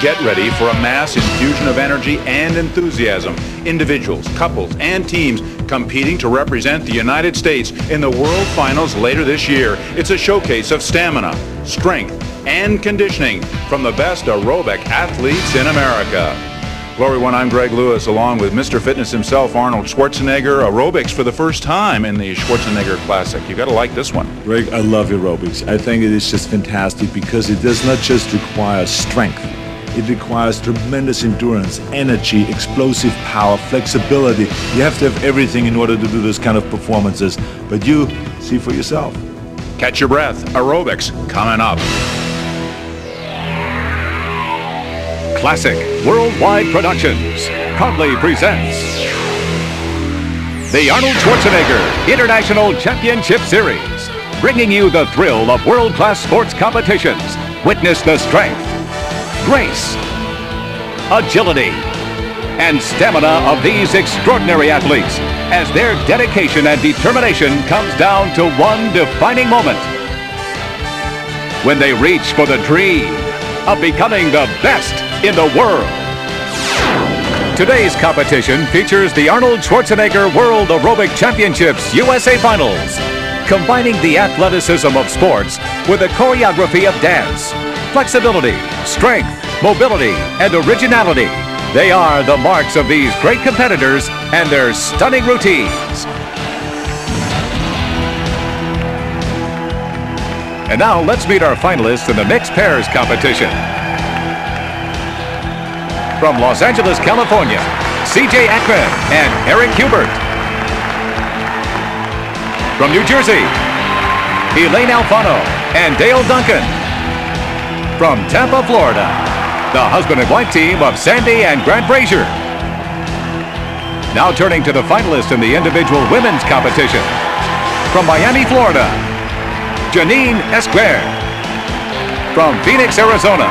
Get ready for a mass infusion of energy and enthusiasm. Individuals, couples, and teams competing to represent the United States in the World Finals later this year. It's a showcase of stamina, strength, and conditioning from the best aerobic athletes in America. Glory One, I'm Greg Lewis, along with Mr. Fitness himself, Arnold Schwarzenegger. Aerobics for the first time in the Schwarzenegger Classic. You've got to like this one. Greg, I love aerobics. I think it is just fantastic because it does not just require strength. It requires tremendous endurance, energy, explosive power, flexibility. You have to have everything in order to do those kind of performances. But you see for yourself. Catch your breath. Aerobics coming up. Classic Worldwide Productions proudly presents the Arnold Schwarzenegger International Championship Series, bringing you the thrill of world-class sports competitions. Witness the strength, grace, agility, and stamina of these extraordinary athletes as their dedication and determination comes down to one defining moment when they reach for the dream of becoming the best in the world. Today's competition features the Arnold Schwarzenegger World Aerobic Championships USA Finals, combining the athleticism of sports with the choreography of dance, flexibility, strength, mobility, and originality. They are the marks of these great competitors and their stunning routines. And now let's meet our finalists in the mixed pairs competition. From Los Angeles, California, CJ Ackman and Eric Hubert. From New Jersey, Elaine Alfano and Dale Duncan. From Tampa, Florida, the husband and wife team of Sandy and Grant Frazier. Now turning to the finalists in the individual women's competition. From Miami, Florida, Janine Esquer. From Phoenix, Arizona,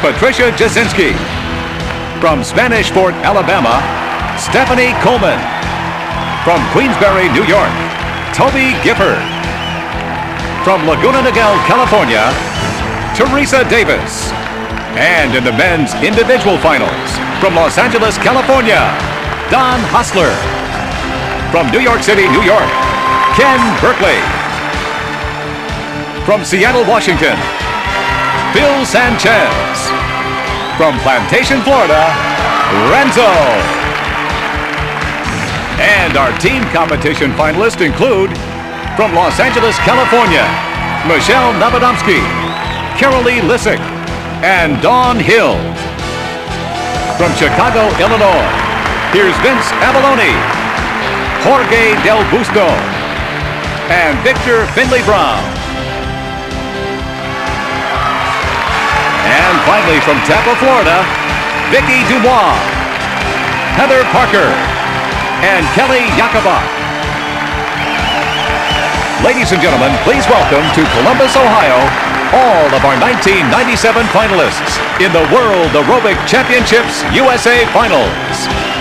Patricia Jasinski. From Spanish Fort, Alabama, Stephanie Coleman. From Queensbury, New York, Toby Gifford. From Laguna Niguel, California, Teresa Davis. And in the men's individual finals, from Los Angeles, California, Don Hustler. From New York City, New York, Ken Berkeley. From Seattle, Washington, Phil Sanchez. From Plantation, Florida, Renzo. And our team competition finalists include from Los Angeles, California, Michelle Nabadomski, Carolee Lissick, and Don Hill. From Chicago, Illinois, here's Vince Abalone, Jorge Del Busto, and Victor Finley Brown. And finally from Tampa, Florida, Vicky Dubois, Heather Parker, and Kelly Yakubak. Ladies and gentlemen, please welcome to Columbus, Ohio, all of our 1997 finalists in the World Aerobic Championships USA Finals.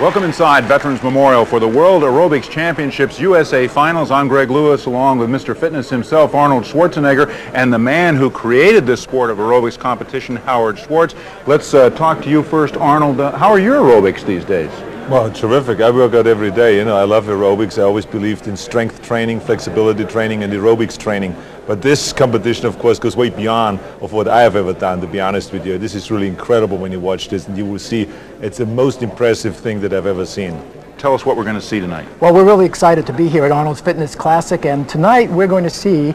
Welcome inside Veterans Memorial for the World Aerobics Championships USA Finals. I'm Greg Lewis along with Mr. Fitness himself, Arnold Schwarzenegger, and the man who created this sport of aerobics competition, Howard Schwartz. Let's uh, talk to you first, Arnold. Uh, how are your aerobics these days? Well, terrific. I work out every day. You know, I love aerobics. I always believed in strength training, flexibility training, and aerobics training. But this competition, of course, goes way beyond of what I have ever done, to be honest with you. This is really incredible when you watch this, and you will see it's the most impressive thing that I've ever seen. Tell us what we're going to see tonight. Well, we're really excited to be here at Arnold's Fitness Classic, and tonight we're going to see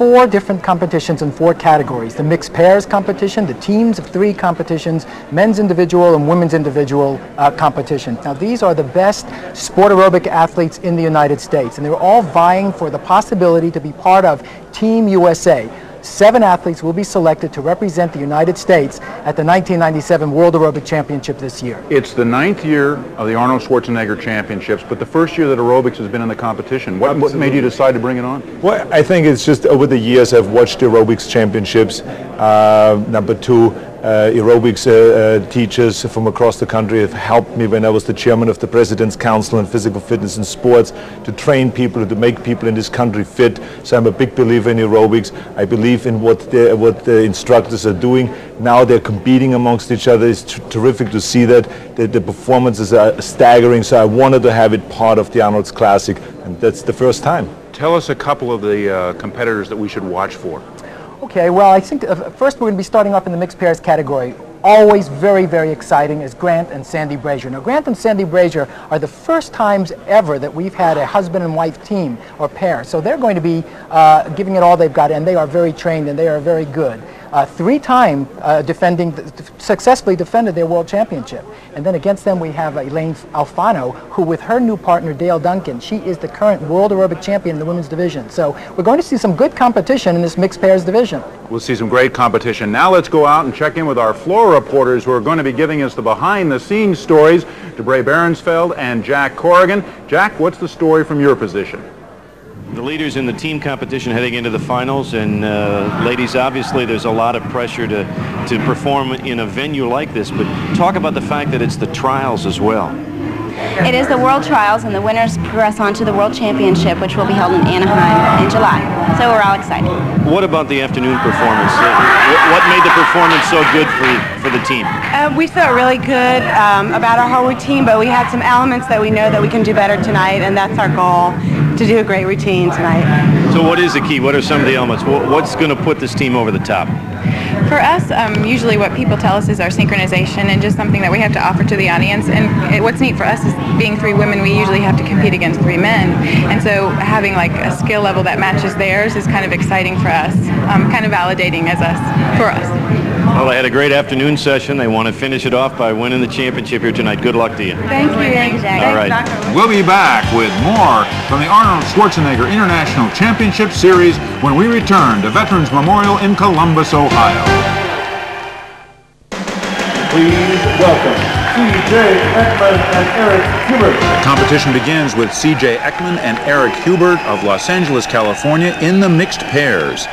four different competitions in four categories. The mixed pairs competition, the teams of three competitions, men's individual and women's individual uh, competition. Now these are the best sport aerobic athletes in the United States and they're all vying for the possibility to be part of Team USA. Seven athletes will be selected to represent the United States at the 1997 World Aerobic Championship this year. It's the ninth year of the Arnold Schwarzenegger Championships, but the first year that aerobics has been in the competition. What, what made you decide to bring it on? Well, I think it's just over the years I've watched aerobics championships. Uh, number two, uh, aerobics uh, uh, teachers from across the country have helped me when I was the chairman of the President's Council on Physical Fitness and Sports to train people, to make people in this country fit. So I'm a big believer in aerobics. I believe in what the, what the instructors are doing. Now they're competing amongst each other. It's terrific to see that. The, the performances are staggering. So I wanted to have it part of the Arnold's Classic, and that's the first time. Tell us a couple of the uh, competitors that we should watch for. Okay, well, I think uh, first we're going to be starting off in the mixed pairs category. Always very, very exciting is Grant and Sandy Brazier. Now, Grant and Sandy Brazier are the first times ever that we've had a husband and wife team or pair. So they're going to be uh, giving it all they've got, and they are very trained and they are very good uh, three-time uh, defending, successfully defended their world championship. And then against them we have Elaine Alfano, who with her new partner Dale Duncan, she is the current world aerobic champion in the women's division. So we're going to see some good competition in this mixed pairs division. We'll see some great competition. Now let's go out and check in with our floor reporters who are going to be giving us the behind-the-scenes stories, Debray Berensfeld and Jack Corrigan. Jack, what's the story from your position? The leaders in the team competition heading into the finals. And uh, ladies, obviously there's a lot of pressure to, to perform in a venue like this, but talk about the fact that it's the trials as well. It is the World Trials, and the winners progress on to the World Championship, which will be held in Anaheim in July. So we're all excited. What about the afternoon performance? What made the performance so good for, for the team? Uh, we felt really good um, about our whole routine, but we had some elements that we know that we can do better tonight, and that's our goal, to do a great routine tonight. So what is the key? What are some of the elements? What's going to put this team over the top? For us, um, usually what people tell us is our synchronization and just something that we have to offer to the audience. And it, what's neat for us is being three women, we usually have to compete against three men. And so having like a skill level that matches theirs is kind of exciting for us, um, kind of validating as us, for us. Well, they had a great afternoon session. They want to finish it off by winning the championship here tonight. Good luck to you. Thank you. Thanks, Jack. All right. We'll be back with more from the Arnold Schwarzenegger International Championship Series when we return to Veterans Memorial in Columbus, Ohio. Please welcome C.J. Ekman and Eric Hubert. The competition begins with C.J. Ekman and Eric Hubert of Los Angeles, California in the mixed pairs.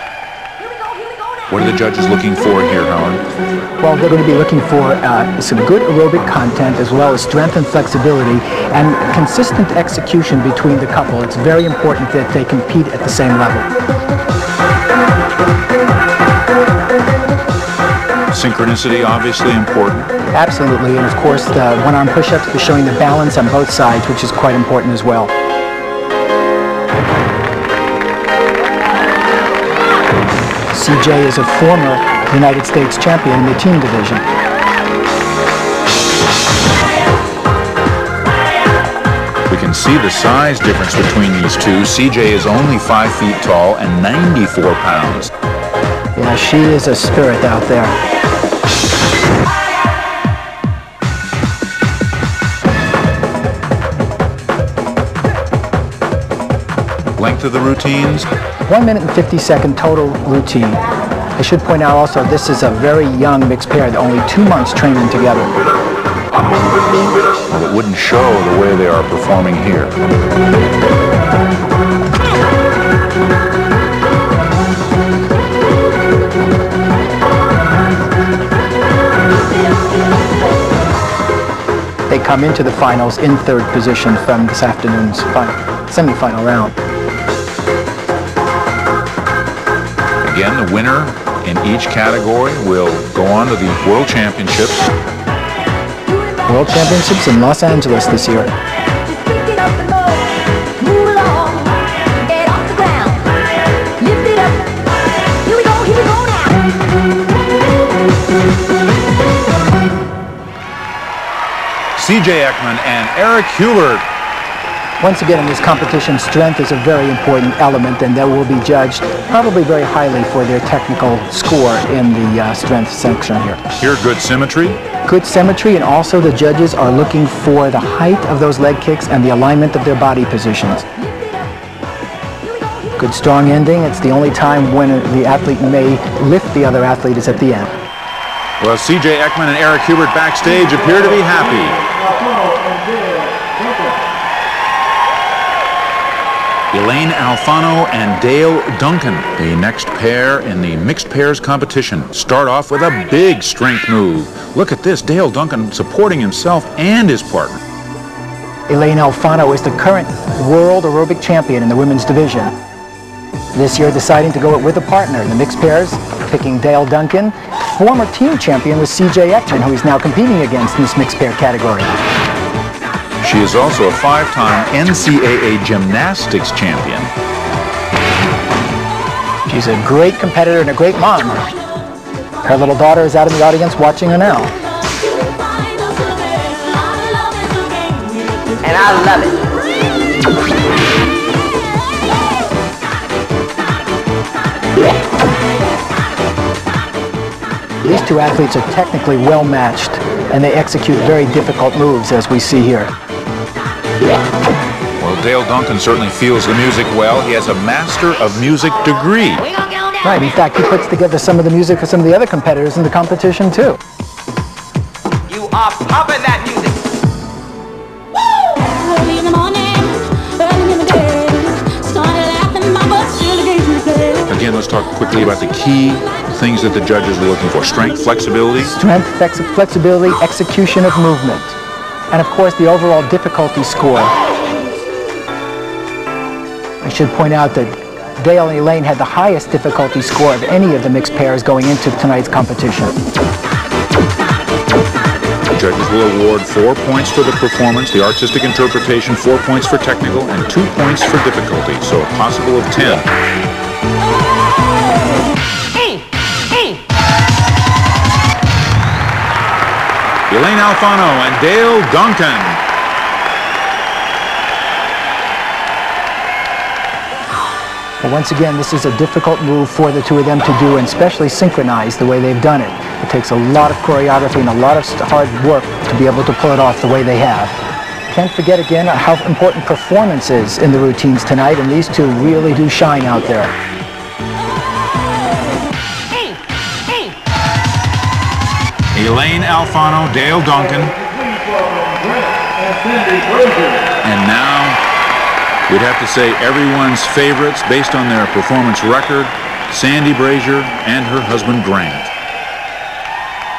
What are the judges looking for here, Howard? Well, they're going to be looking for uh, some good aerobic content as well as strength and flexibility and consistent execution between the couple. It's very important that they compete at the same level. Synchronicity, obviously important. Absolutely, and of course the one-arm push-ups is showing the balance on both sides, which is quite important as well. CJ is a former United States champion in the team division. We can see the size difference between these two. CJ is only 5 feet tall and 94 pounds. Yeah, she is a spirit out there. Length of the routines? 1 minute and 50 second total routine. I should point out also this is a very young mixed pair, only two months training together. Well, it wouldn't show the way they are performing here. They come into the finals in third position from this afternoon's final, semifinal round. Again, the winner in each category will go on to the World Championships. World Championships in Los Angeles this year. C.J. Ekman and Eric Hubert. Once again, in this competition, strength is a very important element, and that will be judged probably very highly for their technical score in the uh, strength section here. Here, good symmetry. Good symmetry, and also the judges are looking for the height of those leg kicks and the alignment of their body positions. Good strong ending. It's the only time when the athlete may lift the other athlete is at the end. Well, C.J. Eckman and Eric Hubert backstage appear to be happy. Elaine Alfano and Dale Duncan, the next pair in the mixed pairs competition, start off with a big strength move. Look at this, Dale Duncan supporting himself and his partner. Elaine Alfano is the current world aerobic champion in the women's division. This year deciding to go it with a partner in the mixed pairs, picking Dale Duncan. Former team champion was CJ Eckman, who he's now competing against in this mixed pair category. She is also a five-time NCAA gymnastics champion. She's a great competitor and a great mom. Her little daughter is out in the audience watching her now. And I love it. These two athletes are technically well matched and they execute very difficult moves as we see here. Well, Dale Duncan certainly feels the music well. He has a Master of Music degree. Right, in fact, he puts together some of the music for some of the other competitors in the competition too. You are pumping that music. Again, let's talk quickly about the key things that the judges were looking for. Strength, flexibility. Strength, flex flexibility, execution of movement, and of course the overall difficulty score. I should point out that Dale and Elaine had the highest difficulty score of any of the mixed pairs going into tonight's competition. The judges will award four points for the performance, the artistic interpretation, four points for technical, and two points for difficulty, so a possible of ten. Elaine Alfano and Dale Duncan. But once again, this is a difficult move for the two of them to do, and especially synchronize the way they've done it. It takes a lot of choreography and a lot of hard work to be able to pull it off the way they have. Can't forget again how important performance is in the routines tonight, and these two really do shine out there. Elaine Alfano, Dale Duncan. And now we'd have to say everyone's favorites based on their performance record, Sandy Brazier and her husband Grant.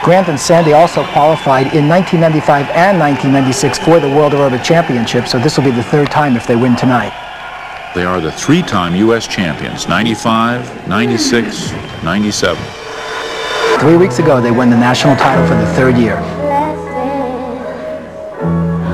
Grant and Sandy also qualified in 1995 and 1996 for the World Aerobic Championship, so this will be the third time if they win tonight. They are the three-time U.S. champions, 95, 96, 97. Three weeks ago, they won the national title for the third year.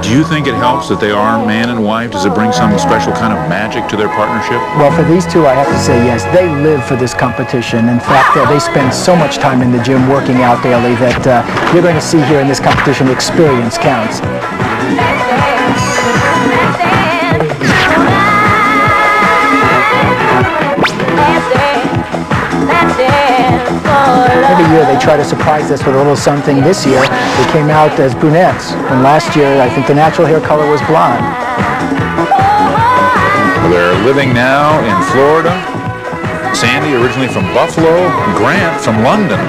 Do you think it helps that they are man and wife? Does it bring some special kind of magic to their partnership? Well, for these two, I have to say yes. They live for this competition. In fact, uh, they spend so much time in the gym working out daily that uh, you're going to see here in this competition experience counts. Every year they try to surprise us with a little something. This year they came out as brunettes, and last year I think the natural hair color was blonde. They're living now in Florida. Sandy originally from Buffalo, Grant from London.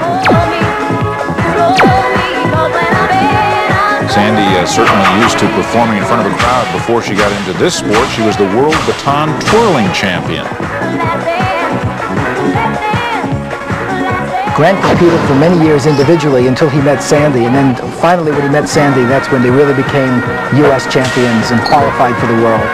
Sandy uh, certainly used to performing in front of a crowd before she got into this sport. She was the world baton twirling champion. Grant competed for many years individually until he met Sandy, and then finally when he met Sandy, that's when they really became U.S. champions and qualified for the world.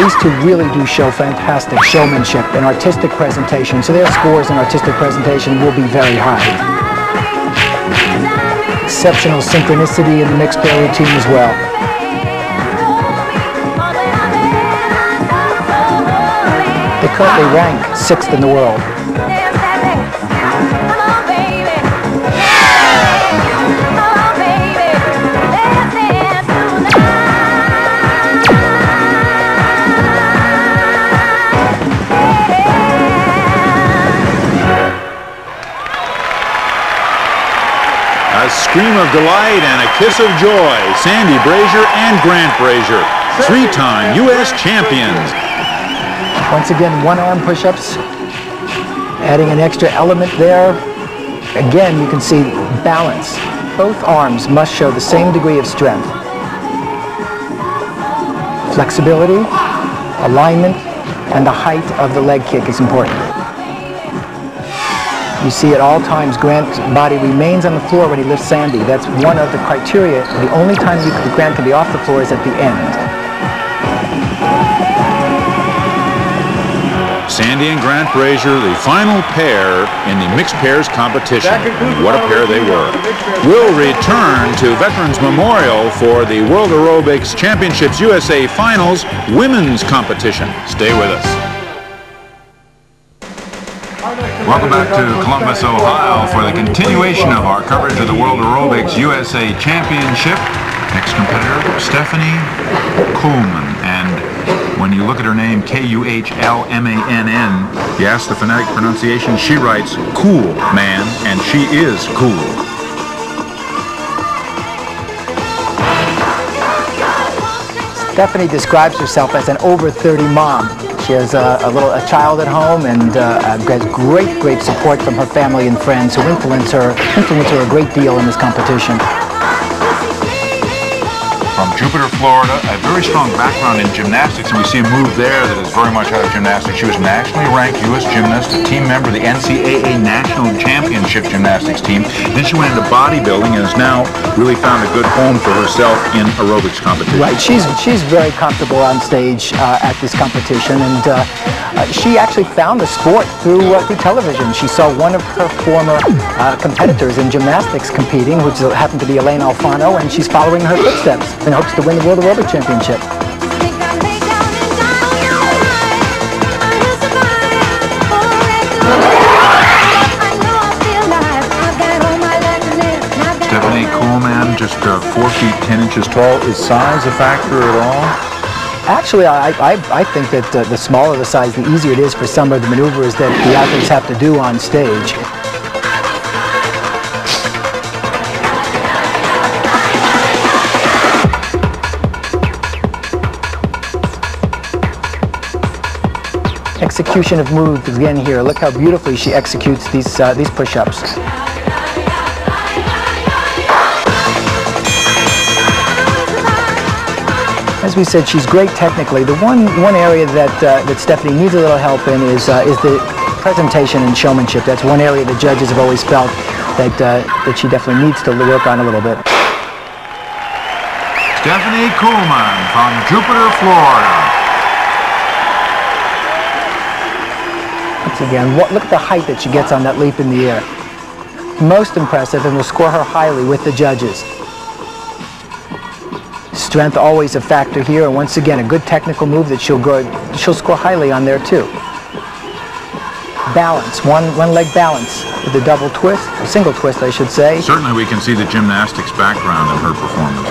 These two really do show fantastic showmanship and artistic presentation, so their scores in artistic presentation will be very high. Exceptional synchronicity in the mixed pair routine as well. Currently rank sixth in the world. A scream of delight and a kiss of joy. Sandy Brazier and Grant Brazier, three-time U.S. champions. Once again, one arm push-ups, adding an extra element there. Again, you can see balance. Both arms must show the same degree of strength. Flexibility, alignment, and the height of the leg kick is important. You see at all times Grant's body remains on the floor when he lifts Sandy. That's one of the criteria. The only time Grant can be off the floor is at the end. Sandy and Grant Brazier, the final pair in the mixed pairs competition. What a pair they were. We'll return to Veterans Memorial for the World Aerobics Championships USA Finals Women's Competition. Stay with us. Welcome back to Columbus, Ohio for the continuation of our coverage of the World Aerobics USA Championship. Next competitor, Stephanie Kuhlmann. When you look at her name, K-U-H-L-M-A-N-N, you ask the phonetic pronunciation, she writes cool man, and she is cool. Stephanie describes herself as an over 30 mom. She has a, a little a child at home and uh, has great, great support from her family and friends who influence her, influence her a great deal in this competition Jupiter, Florida, a very strong background in gymnastics, and we see a move there that is very much out of gymnastics. She was nationally ranked U.S. gymnast, a team member of the NCAA National Championship Gymnastics team. Then she went into bodybuilding and has now really found a good home for herself in aerobics competition. Right, she's she's very comfortable on stage uh, at this competition, and uh, uh, she actually found the sport through uh, through television. She saw one of her former uh, competitors in gymnastics competing, which happened to be Elaine Alfano, and she's following her footsteps and to win the World Aerobic Championship. Stephanie Kuhlmann, just uh, 4 feet 10 inches tall. Is size a factor at all? Actually, I, I, I think that uh, the smaller the size, the easier it is for some of the maneuvers that the athletes have to do on stage. Execution of moves again here. Look how beautifully she executes these uh, these push-ups. As we said, she's great technically. The one one area that uh, that Stephanie needs a little help in is uh, is the presentation and showmanship. That's one area the judges have always felt that uh, that she definitely needs to work on a little bit. Stephanie Kuhlmann from Jupiter, Florida. Again. What, look at the height that she gets on that leap in the air. Most impressive and will score her highly with the judges. Strength always a factor here, and once again, a good technical move that she'll go, she'll score highly on there too. Balance, one, one leg balance with a double twist, a single twist I should say. Certainly we can see the gymnastics background in her performance.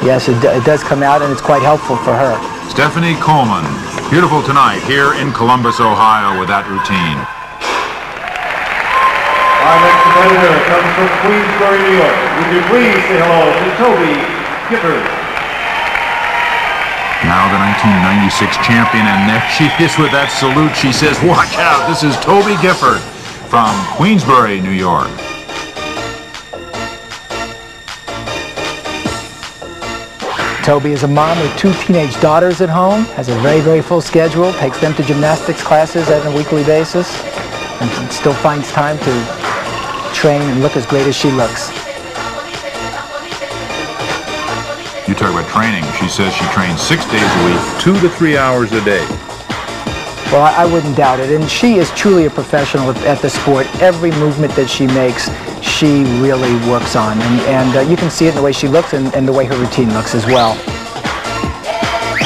Yes, it, it does come out and it's quite helpful for her. Stephanie Kuhlmann, Beautiful tonight here in Columbus, Ohio with that routine. Our next competitor comes from Queensbury, New York. Would you please say hello to Toby Gifford? Now the 1996 champion, and there she is with that salute. She says, watch out, this is Toby Gifford from Queensbury, New York. Toby is a mom with two teenage daughters at home, has a very, very full schedule, takes them to gymnastics classes on a weekly basis, and still finds time to train and look as great as she looks. You talk about training. She says she trains six days a week, two to three hours a day. Well, I, wouldn't doubt it. And she is truly a professional at the sport. Every movement that she makes, she really works on. And, and uh, you can see it in the way she looks and, and the way her routine looks as well.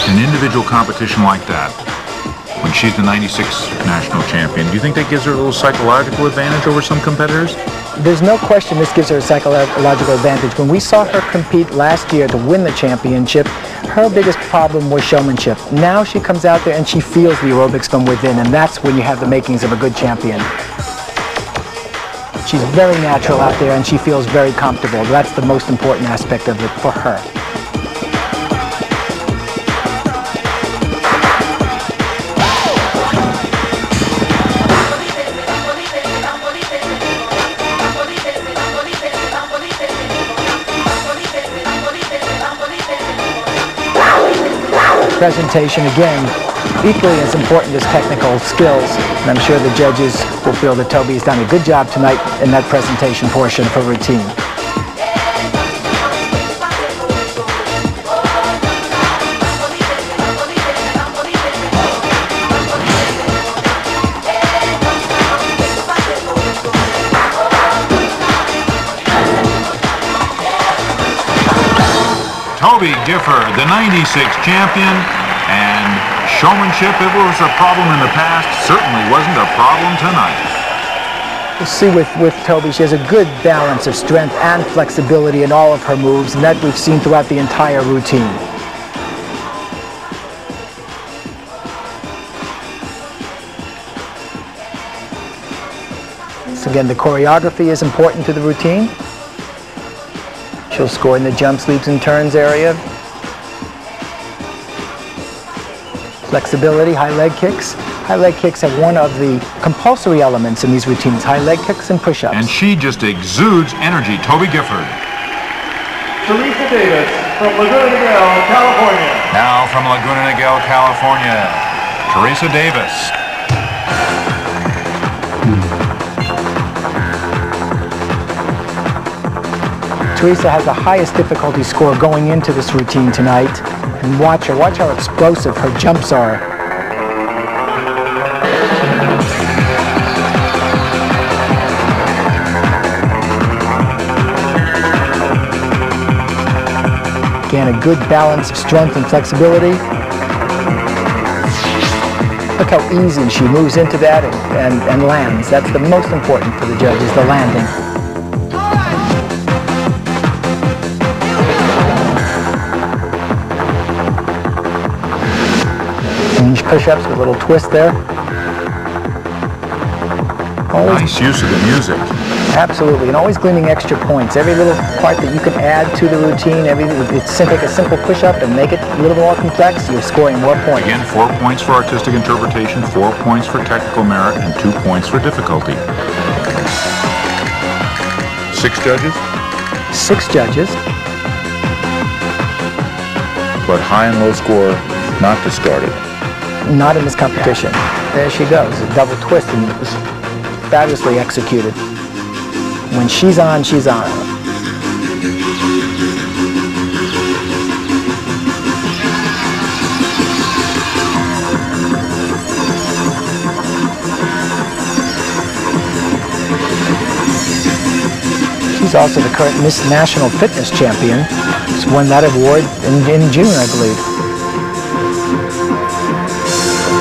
An individual competition like that, when she's the 96 national champion, do you think that gives her a little psychological advantage over some competitors? There's no question this gives her a psychological advantage. When we saw her compete last year to win the championship, her biggest problem was showmanship. Now she comes out there and she feels the aerobics from within, and that's when you have the makings of a good champion. She's very natural out there and she feels very comfortable. That's the most important aspect of it for her. presentation again equally as important as technical skills and I'm sure the judges will feel that Toby has done a good job tonight in that presentation portion for routine. Toby Gifford, the 96 champion, showmanship, if it was a problem in the past, certainly wasn't a problem tonight. You see with, with Toby, she has a good balance of strength and flexibility in all of her moves, and that we've seen throughout the entire routine. So again, the choreography is important to the routine. She'll score in the jumps, leaps, and turns area. Flexibility, high leg kicks. High leg kicks are one of the compulsory elements in these routines. High leg kicks and push-ups. And she just exudes energy. Toby Gifford. Teresa Davis from Laguna Niguel, California. Now from Laguna Niguel, California, Teresa Davis. Teresa has the highest difficulty score going into this routine tonight. And watch her, watch how explosive her jumps are. Again, a good balance of strength and flexibility. Look how easy she moves into that and, and, and lands. That's the most important for the judges, the landing. Push-ups with a little twist there. Always, nice use of the music. Absolutely, and always gleaning extra points. Every little part that you can add to the routine, every it's take a simple push-up and make it a little more complex, you're scoring more points. Again, four points for artistic interpretation, four points for technical merit, and two points for difficulty. Six judges? Six judges. But high and low score not discarded not in this competition. There she goes, a double twist, and it was fabulously executed. When she's on, she's on. She's also the current Miss National Fitness Champion. She's won that award in, in June, I believe.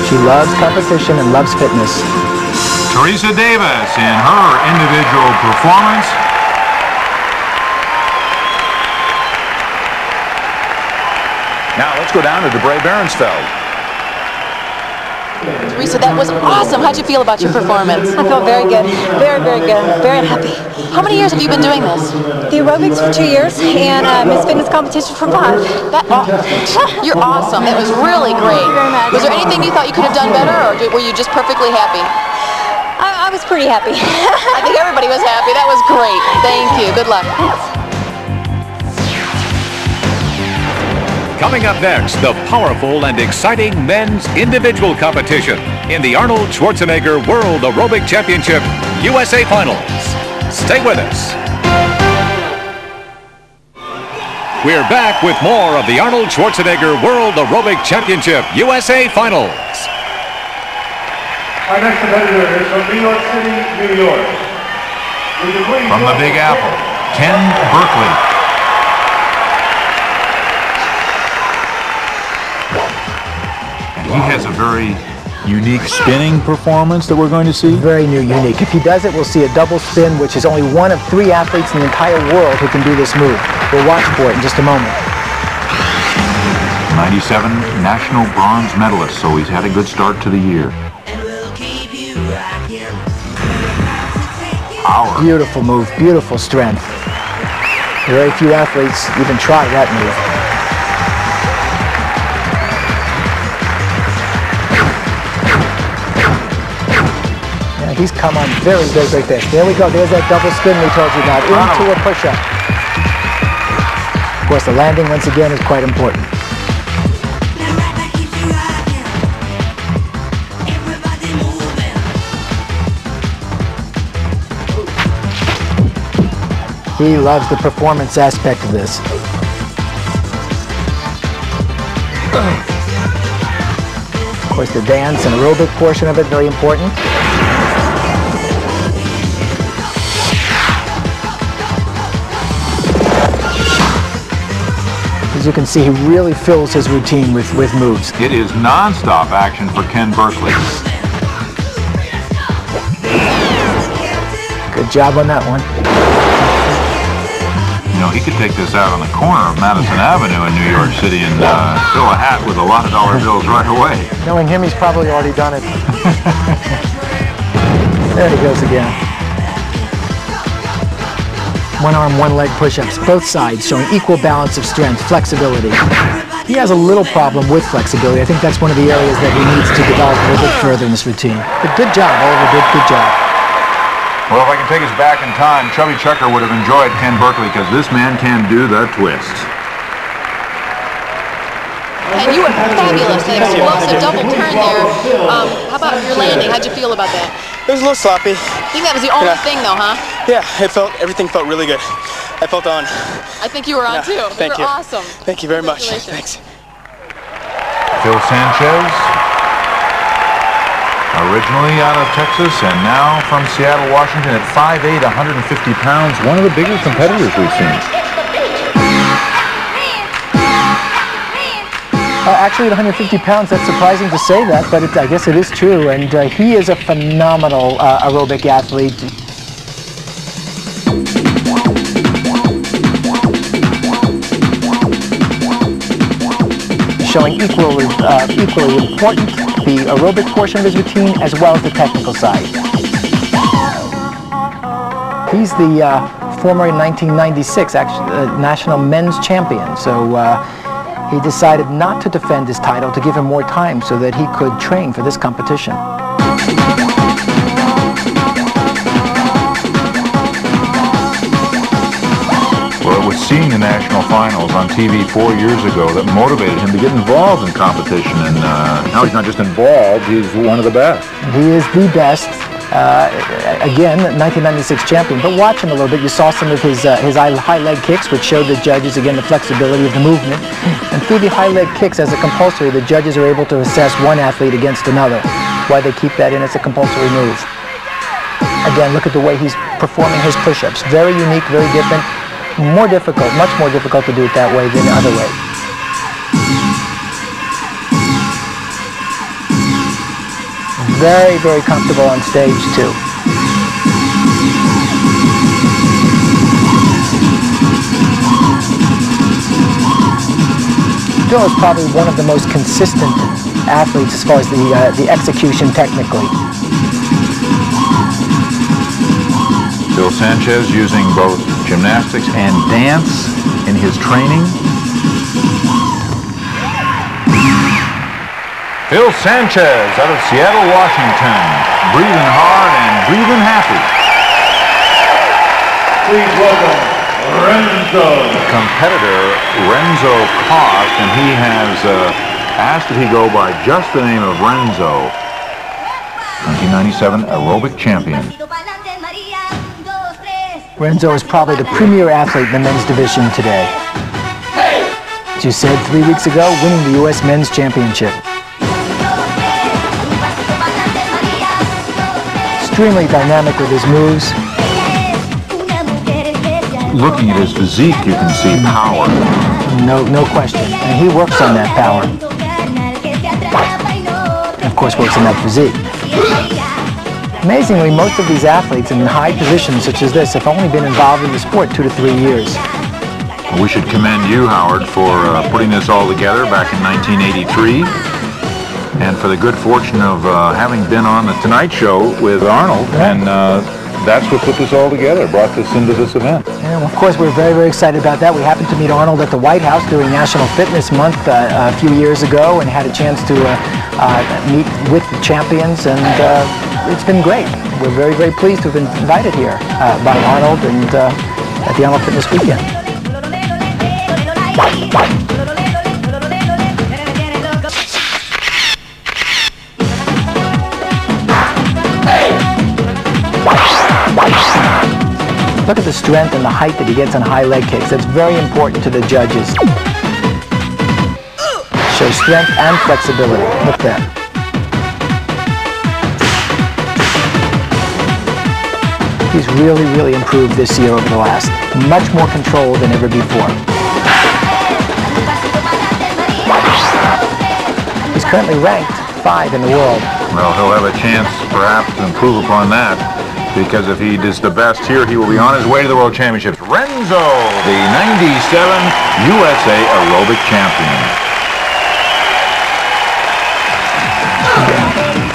She loves competition and loves fitness. Teresa Davis in her individual performance. Now let's go down to Debray Berensfeld. Teresa, that was awesome. How'd you feel about your performance? I felt very good. Very, very good. Very happy. How many years have you been doing this? The aerobics for two years and uh, Miss Fitness competition for five. That, oh, you're awesome. It was really great. Was there anything you thought you could have done better, or were you just perfectly happy? I, I was pretty happy. I think everybody was happy. That was great. Thank you. Good luck. Coming up next, the powerful and exciting men's individual competition in the Arnold Schwarzenegger World Aerobic Championship USA Finals. Stay with us. We're back with more of the Arnold Schwarzenegger World Aerobic Championship USA Finals. Our next competitor is from New York City, New York. From the Big Apple, Ken Berkeley. He has a very unique spinning performance that we're going to see? Very new, unique. If he does it, we'll see a double spin, which is only one of three athletes in the entire world who can do this move. We'll watch for it in just a moment. 97 national bronze medalist, so he's had a good start to the year. power. Beautiful move, beautiful strength. Very few athletes even try that move. He's come on very, very, very fast. There we go. There's that double spin we told you about into a push-up. Of course, the landing, once again, is quite important. He loves the performance aspect of this. Of course, the dance and aerobic portion of it, very important. You can see, he really fills his routine with, with moves. It is non-stop action for Ken Berkeley. Good job on that one. You know, he could take this out on the corner of Madison Avenue in New York City and uh, fill a hat with a lot of dollar bills right away. Knowing him, he's probably already done it. there he goes again. One arm, one leg push-ups, both sides showing equal balance of strength, flexibility. He has a little problem with flexibility. I think that's one of the areas that he needs to develop a little bit further in this routine. But good job, Oliver did good job. Well, if I can take us back in time, Chubby Checker would have enjoyed Ken Berkeley because this man can do the twist. And you were fabulous. The explosive double turn there. Um, how about your landing? How'd you feel about that? It was a little sloppy. I think that was the only Yeah. thing, though, huh? Yeah, it felt everything felt really good. I felt on. I think you were on, Yeah, too. thank you were you. awesome. Thank you very much. Congratulations. Thanks. Phil Sanchez, originally out of Texas and now from Seattle, Washington at 5'8", 150 pounds, one of the bigger competitors we've seen. Uh, actually, at 150 pounds, that's surprising to say that, but it, I guess it is true. And uh, he is a phenomenal uh, aerobic athlete. Showing equally, uh, equally important the aerobic portion of his routine as well as the technical side. He's the uh, former 1996 actually, uh, national men's champion. So uh, he decided not to defend his title to give him more time so that he could train for this competition. Seeing the national finals on TV four years ago that motivated him to get involved in competition. And uh, now he's not just involved, he's one of the best. He is the best. Uh, again, 1996 champion. But watch him a little bit. You saw some of his uh, his high leg kicks, which showed the judges again the flexibility of the movement. And through the high leg kicks as a compulsory, the judges are able to assess one athlete against another. Why they keep that in as a compulsory move. Again, look at the way he's performing his push-ups. Very unique, very different. More difficult, much more difficult to do it that way than the other way. Very, very comfortable on stage too. Bill is probably one of the most consistent athletes as far as the, uh, the execution technically. Phil Sanchez using both gymnastics and dance in his training. Phil Sanchez out of Seattle, Washington, breathing hard and breathing happy. Please welcome Renzo. Competitor Renzo Cost, and he has uh, asked that he go by just the name of Renzo. 1997 aerobic champion. Renzo is probably the premier athlete in the men's division today. As you said three weeks ago, winning the U.S. Men's Championship. Extremely dynamic with his moves. Looking at his physique, you can see power. No, no question. And he works on that power. And of course, works on that physique. Amazingly, most of these athletes in high positions such as this have only been involved in the sport two to three years. We should commend you, Howard, for uh, putting this all together back in 1983 and for the good fortune of uh, having been on the Tonight Show with Arnold and uh, that's what put this all together, brought this into this event. And of course, we're very, very excited about that. We happened to meet Arnold at the White House during National Fitness Month uh, a few years ago and had a chance to uh, uh, meet with the champions, and uh, it's been great. We're very, very pleased to have been invited here uh, by Arnold and uh, at the Arnold Fitness Weekend. Look at the strength and the height that he gets on high leg kicks. That's very important to the judges. Shows strength and flexibility. Look there. He's really, really improved this year over the last. Much more control than ever before. He's currently ranked five in the world. Well, he'll have a chance perhaps to improve upon that because if he does the best here, he will be on his way to the World Championships. Renzo, the 97 USA aerobic champion.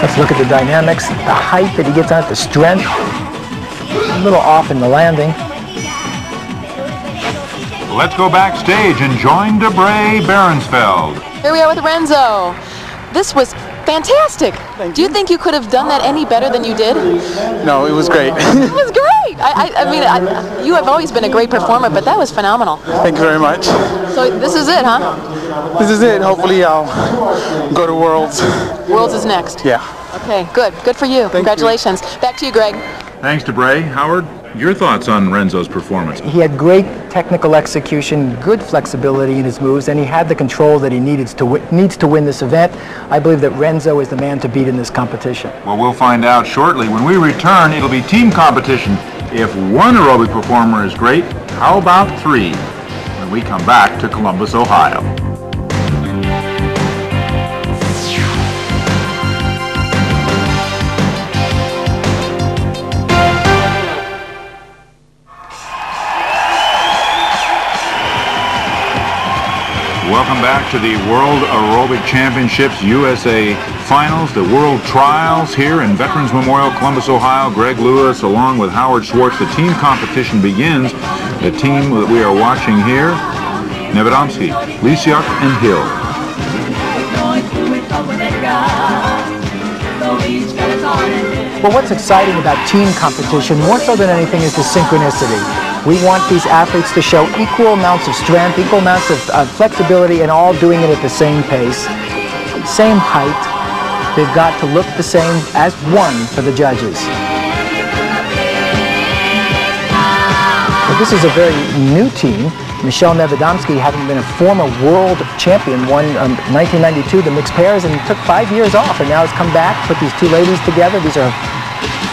Let's look at the dynamics, the height that he gets on it, the strength. A little off in the landing. Let's go backstage and join Debray Berensfeld. Here we are with Renzo. This was fantastic. Do you think you could have done that any better than you did? No, it was great. it was great. I, I, I mean, I, you have always been a great performer, but that was phenomenal. Thank you very much. So this is it, huh? This is it. Hopefully I'll go to Worlds. Worlds is next. Yeah. Okay, good. Good for you. Congratulations. Back to you, Greg. Thanks, Debray. Howard, your thoughts on Renzo's performance? He had great technical execution, good flexibility in his moves, and he had the control that he needed to needs to win this event. I believe that Renzo is the man to beat in this competition. Well, we'll find out shortly. When we return, it'll be team competition. If one aerobic performer is great, how about three? When we come back to Columbus, Ohio. Welcome back to the World Aerobic Championships USA Finals, the World Trials here in Veterans Memorial, Columbus, Ohio. Greg Lewis along with Howard Schwartz. The team competition begins. The team that we are watching here, Nevedomsky, Lysiak, and Hill. Well, what's exciting about team competition, more so than anything, is the synchronicity. We want these athletes to show equal amounts of strength, equal amounts of uh, flexibility, and all doing it at the same pace, same height. They've got to look the same as one for the judges. But this is a very new team. Michelle Nevedomsky, having been a former world champion, won um, 1992 the mixed pairs and took five years off and now has come back, put these two ladies together. These are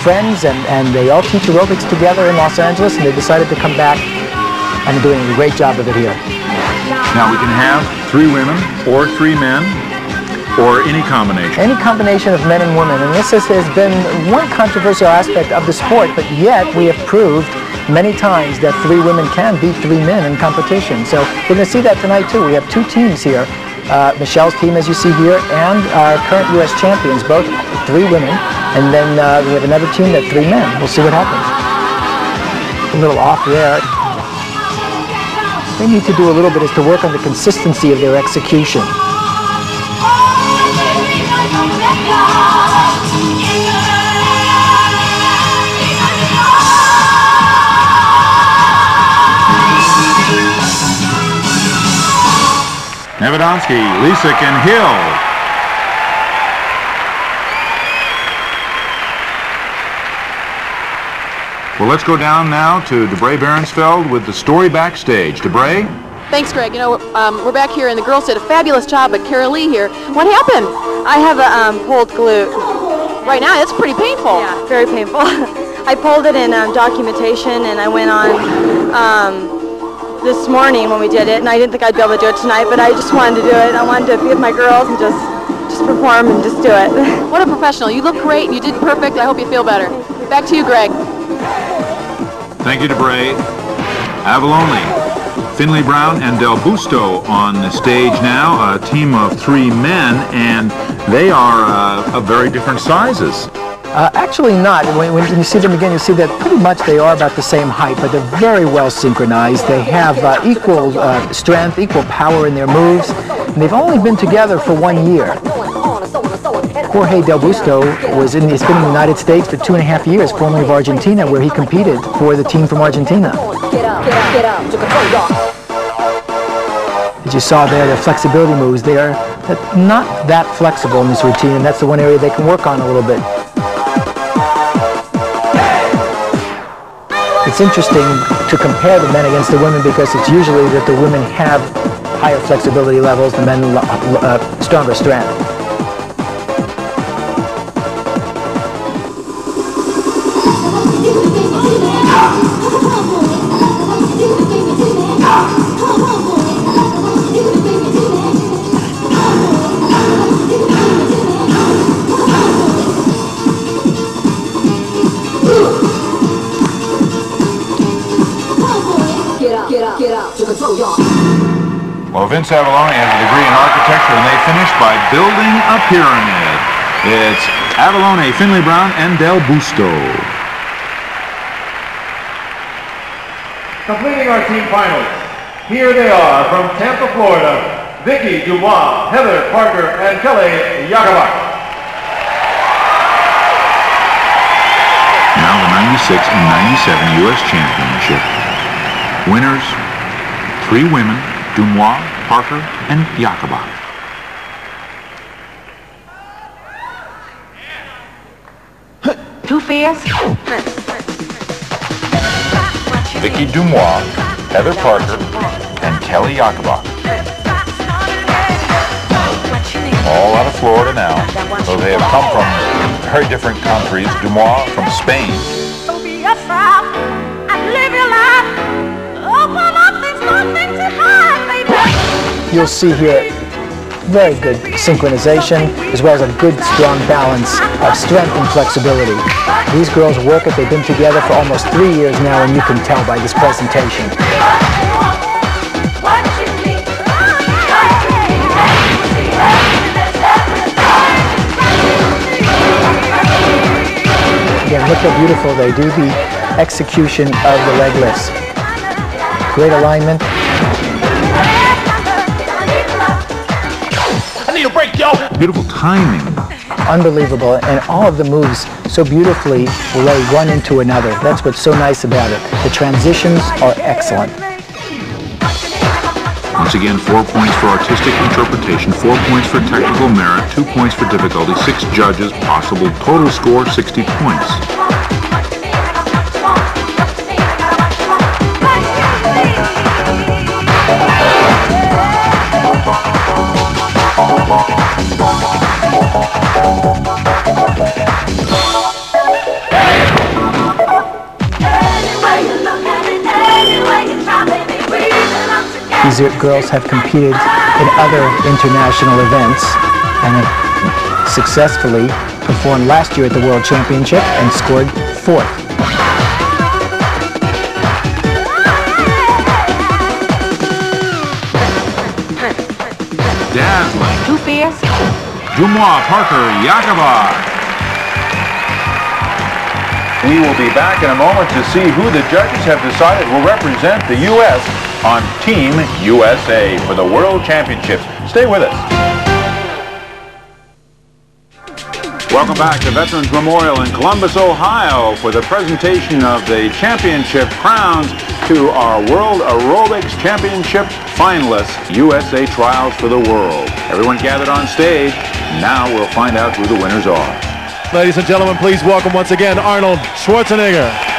friends and, and they all teach aerobics together in Los Angeles and they decided to come back and are doing a great job of it here. Now we can have three women or three men or any combination. Any combination of men and women, and this has, has been one controversial aspect of the sport, but yet we have proved many times that three women can beat three men in competition. So we're going to see that tonight too. We have two teams here. Uh, Michelle's team, as you see here, and our current U.S. champions, both three women, and then uh, we have another team that three men. We'll see what happens. A little off there. They need to do a little bit is to work on the consistency of their execution. Nevedomsky, Lysiak, and Hill. Well, let's go down now to Debray Berensfeld with the story backstage. Debray? Thanks, Greg. You know, um, we're back here, and the girls did a fabulous job, but Carol Lee here, what happened? I have a um, pulled glute. Right now, it's pretty painful. Yeah, very painful. I pulled it in um, documentation, and I went on um, this morning when we did it, and I didn't think I'd be able to do it tonight, but I just wanted to do it. I wanted to be with my girls and just just perform and just do it. What a professional. You look great, and you did perfect. I hope you feel better. Back to you, Greg. Thank you, Debray. Avalone, Finley Brown, and Del Busto on the stage now, a team of three men, and they are uh, of very different sizes. Uh, actually not. When, when, you see them again, you see that pretty much they are about the same height, but they're very well synchronized. They have uh, equal uh, strength, equal power in their moves, and they've only been together for one year. Jorge Del Busto was in, has been in the United States for two and a half years, formerly of Argentina, where he competed for the team from Argentina. As you saw there, the flexibility moves, they are not that flexible in this routine, and that's the one area they can work on a little bit. It's interesting to compare the men against the women because it's usually that the women have higher flexibility levels, the men uh, stronger strength. Vince Avalone has a degree in architecture, and they finished by building a pyramid. It's Avalone, Finley Brown, and Del Busto. Completing our team finals. Here they are from Tampa, Florida, Vicky Dumois, Heather Parker, and Kelly Yakabak. Now the 96 and 97 U.S. Championship. Winners, three women, Dumois, Parker, and Yakabak. Too fast? Vicky Dumois, Heather Parker, and Kelly Yakabak. All out of Florida now, though they have come from very different countries. Dumois from Spain, You'll see here very good synchronization as well as a good strong balance of strength and flexibility. These girls work it. They've been together for almost three years now and you can tell by this presentation. Again, look how beautiful they do the execution of the leg lifts. Great alignment. Yo! Beautiful timing. Unbelievable. And all of the moves so beautifully lay one into another. That's what's so nice about it. The transitions are excellent. Once again, four points for artistic interpretation, four points for technical merit, two points for difficulty, six judges, possible total score 60 points. These girls have competed in other international events and have successfully performed last year at the World Championship and scored fourth. Dazzling. Too fast? Dumois, Parker, Yakabak. We will be back in a moment to see who the judges have decided will represent the U.S. on Team USA for the World Championships. Stay with us. Welcome back to Veterans Memorial in Columbus, Ohio for the presentation of the championship crowns to our World Aerobics Championship finalists, USA Trials for the World. Everyone gathered on stage. Now we'll find out who the winners are. Ladies and gentlemen, please welcome once again Arnold Schwarzenegger.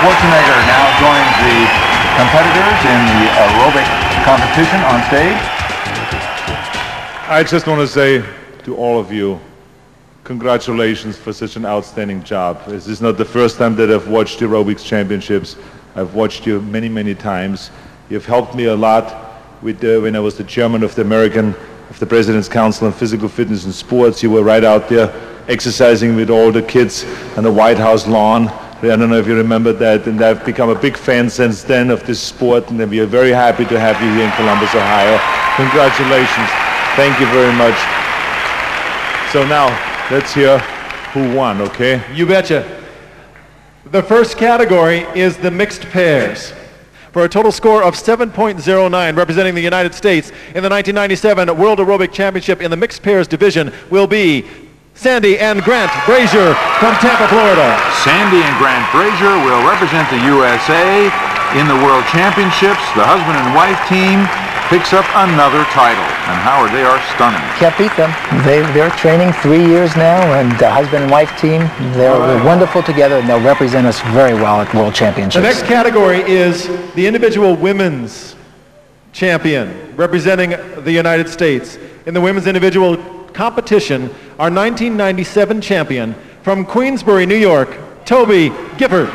Schwarzenegger now joins the competitors in the aerobic competition on stage. I just want to say to all of you, congratulations for such an outstanding job. This is not the first time that I've watched the aerobics championships. I've watched you many, many times. You've helped me a lot with when I was the chairman of the American of the President's Council on Physical Fitness and Sports. You were right out there exercising with all the kids on the White House lawn. I don't know if you remember that, and I've become a big fan since then of this sport, and we are very happy to have you here in Columbus, Ohio. Congratulations. Thank you very much. So now let's hear who won, okay? You betcha. The first category is the mixed pairs. For a total score of 7.09, representing the United States in the 1997 World Aerobic Championship in the mixed pairs division will be Sandy and Grant Brazier from Tampa, Florida. Sandy and Grant Brazier will represent the USA in the World Championships. The husband and wife team picks up another title. And Howard, they are stunning. Can't beat them. They, they're training three years now, and the husband and wife team, they're, they're wonderful together, and they'll represent us very well at World Championships. The next category is the individual women's champion representing the United States. In the women's individual competition, our 1997 champion from Queensbury, New York, Toby Gifford.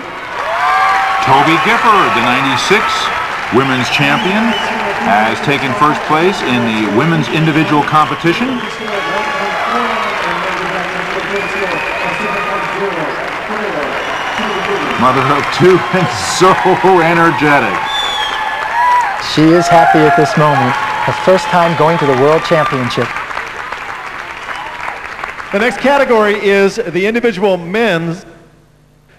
Toby Gifford, the 96 women's champion, has taken first place in the women's individual competition. Mother of two and so energetic. She is happy at this moment. Her first time going to the World Championship. The next category is the individual men's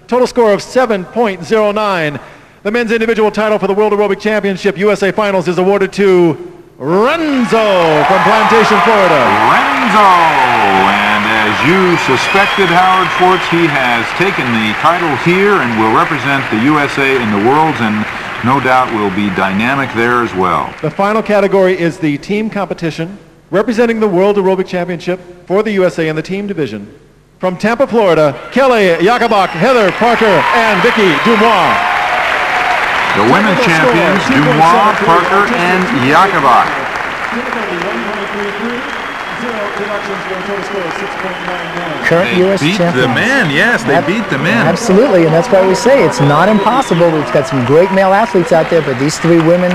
total score of 7.09. The men's individual title for the World Aerobic Championship USA Finals is awarded to Renzo from Plantation, Florida. Renzo, and as you suspected, Howard Schwartz, he has taken the title here and will represent the USA in the Worlds and no doubt will be dynamic there as well. The final category is the team competition representing the World Aerobic Championship for the USA in the team division. From Tampa, Florida, Kelly Yakabak, Heather Parker, and Vicky Dumois. The women's champions, Dumois, Parker, and Yakabak. Current They U.S. beat champion. the men, yes, they beat the men. Absolutely, and that's why we say it's not impossible. We've got some great male athletes out there, but these three women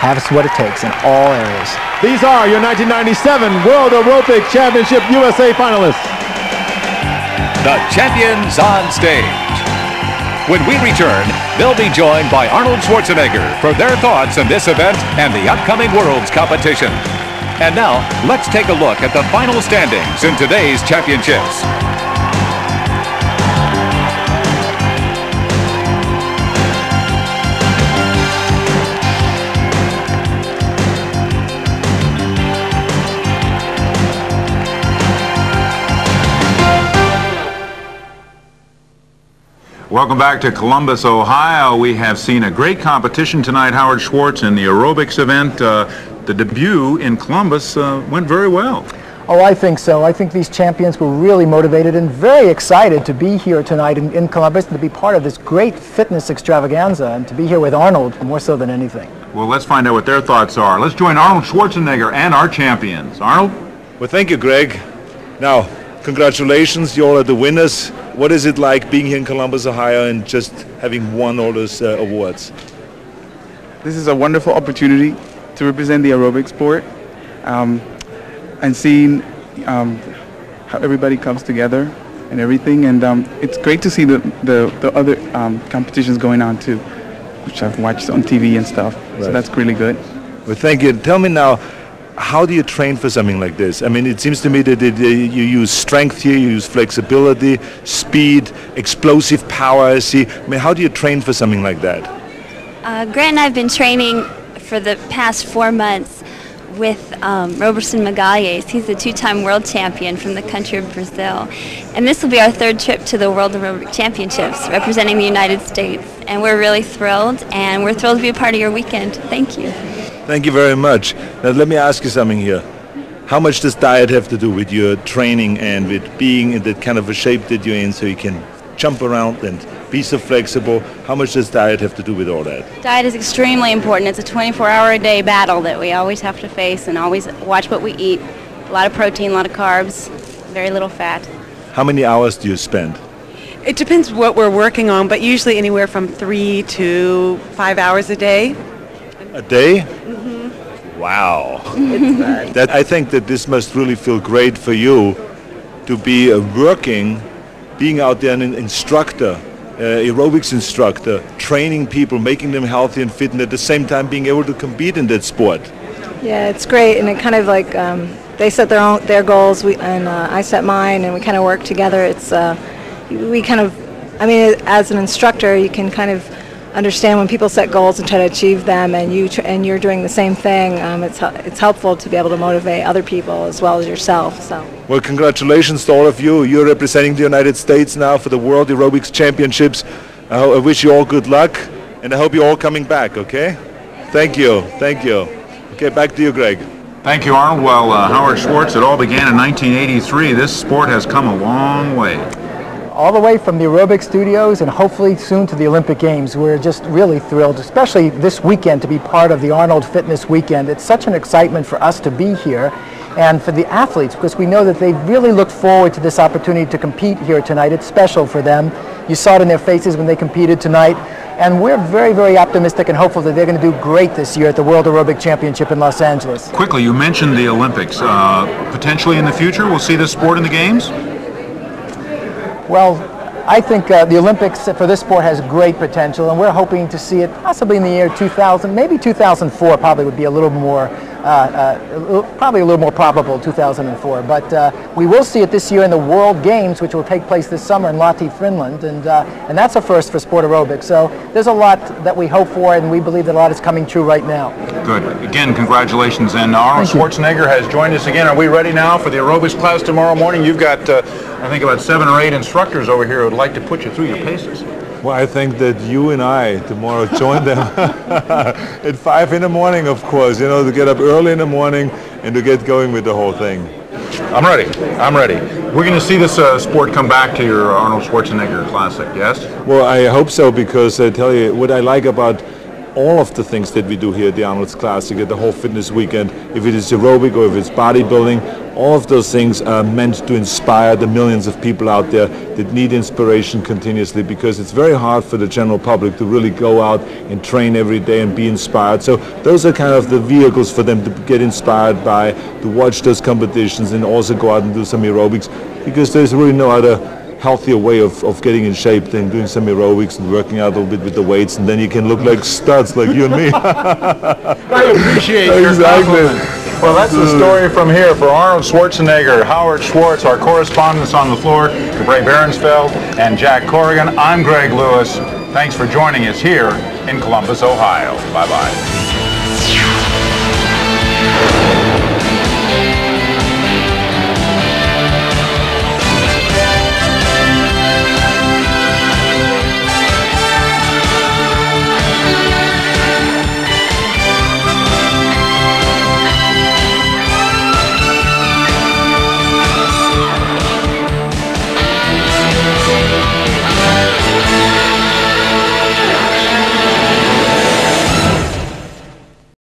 have us what it takes in all areas. These are your 1997 World Aerobic Championship USA finalists. The champions on stage. When we return, they'll be joined by Arnold Schwarzenegger for their thoughts on this event and the upcoming Worlds competition. And now, let's take a look at the final standings in today's championships. Welcome back to Columbus, Ohio. We have seen a great competition tonight, Howard Schwartz, in the aerobics event. Uh, the debut in Columbus uh, went very well. Oh, I think so. I think these champions were really motivated and very excited to be here tonight in, in Columbus and to be part of this great fitness extravaganza and to be here with Arnold more so than anything. Well, let's find out what their thoughts are. Let's join Arnold Schwarzenegger and our champions. Arnold? Well, thank you, Greg. Now, congratulations, you all are the winners. What is it like being here in Columbus, Ohio, and just having won all those uh, awards? This is a wonderful opportunity to represent the aerobic sport um, and seeing um, how everybody comes together and everything. And um, it's great to see the, the, the other um, competitions going on too, which I've watched on TV and stuff. So that's really good. Well, thank you. Tell me now, how do you train for something like this? I mean, it seems to me that it, uh, you use strength here, you use flexibility, speed, explosive power. See. I mean, how do you train for something like that? Uh, Grant and I have been training for the past four months with um, Roberson Magalhaes. He's a two-time world champion from the country of Brazil. And this will be our third trip to the World Aerobic Championships representing the United States. And we're really thrilled, and we're thrilled to be a part of your weekend. Thank you. Thank you very much. Now, let me ask you something here. How much does diet have to do with your training and with being in that kind of a shape that you're in so you can jump around and be so flexible? How much does diet have to do with all that? Diet is extremely important. It's a 24-hour-a-day battle that we always have to face and always watch what we eat. A lot of protein, a lot of carbs, very little fat. How many hours do you spend? It depends what we're working on, but usually anywhere from three to five hours a day. A day? Wow. that I think that this must really feel great for you to be uh, working, being out there an instructor, uh, aerobics instructor, training people, making them healthy and fit, and at the same time being able to compete in that sport. Yeah, it's great, and it kind of like um, they set their own their goals, we, and uh, I set mine, and we kind of work together. It's uh, we kind of, I mean, as an instructor, you can kind of understand when people set goals and try to achieve them, and you tr- and you're doing the same thing. Um, it's hel- it's helpful to be able to motivate other people as well as yourself. So. Well, congratulations to all of you. You're representing the United States now for the World Aerobics Championships. Uh, I wish you all good luck, and I hope you're all coming back, okay? Thank you. Thank you. Okay, back to you, Greg. Thank you, Arnold. Well, uh, Howard Schwartz, it all began in 1983. This sport has come a long way. All the way from the aerobic studios and hopefully soon to the Olympic Games. We're just really thrilled, especially this weekend, to be part of the Arnold Fitness Weekend. It's such an excitement for us to be here and for the athletes because we know that they really look forward to this opportunity to compete here tonight. It's special for them. You saw it in their faces when they competed tonight. And we're very, very optimistic and hopeful that they're going to do great this year at the World Aerobic Championship in Los Angeles. Quickly, you mentioned the Olympics. Uh, potentially in the future, we'll see this sport in the Games? Well, I think uh, the Olympics for this sport has great potential, and we're hoping to see it possibly in the year 2000, maybe 2004 probably would be a little more, probably a little more probable 2004. But uh, we will see it this year in the World Games, which will take place this summer in Lahti, Finland, and uh, and that's a first for sport aerobics. So there's a lot that we hope for, and we believe that a lot is coming true right now. Good. Again, congratulations. And Arnold Schwarzenegger has joined us again. Are we ready now for the aerobics class tomorrow morning? You've got, uh, I think, about seven or eight instructors over here who would like to put you through your paces. Well, I think that you and I tomorrow join them at five in the morning, of course. You know, to get up early in the morning and to get going with the whole thing. I'm ready. I'm ready. We're going to see this uh, sport come back to your Arnold Schwarzenegger Classic, yes? Well, I hope so because I tell you what I like about all of the things that we do here at the Arnold's Classic, at the whole fitness weekend, if it is aerobic or if it's bodybuilding, all of those things are meant to inspire the millions of people out there that need inspiration continuously because it's very hard for the general public to really go out and train every day and be inspired. So those are kind of the vehicles for them to get inspired by, to watch those competitions and also go out and do some aerobics because there's really no other healthier way of, of getting in shape than doing some aerobics and working out a little bit with the weights and then you can look like studs like you and me. I appreciate your Exactly. compliment. Well, that's the story from here for Arnold Schwarzenegger, Howard Schwartz, our correspondents on the floor, Ray Berensfeld and Jack Corrigan. I'm Greg Lewis. Thanks for joining us here in Columbus, Ohio. Bye-bye.